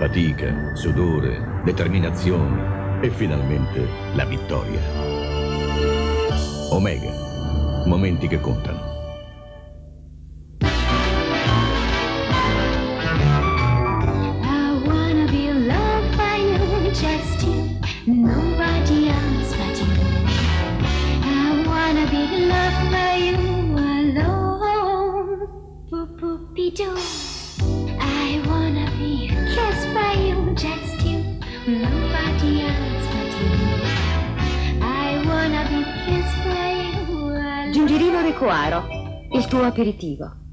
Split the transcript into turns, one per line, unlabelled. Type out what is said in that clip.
fatica, sudore, determinazione e finalmente la vittoria. Omega, momenti che contano.
Be loved by you, alone.
Gingerino Recoaro, il tuo aperitivo.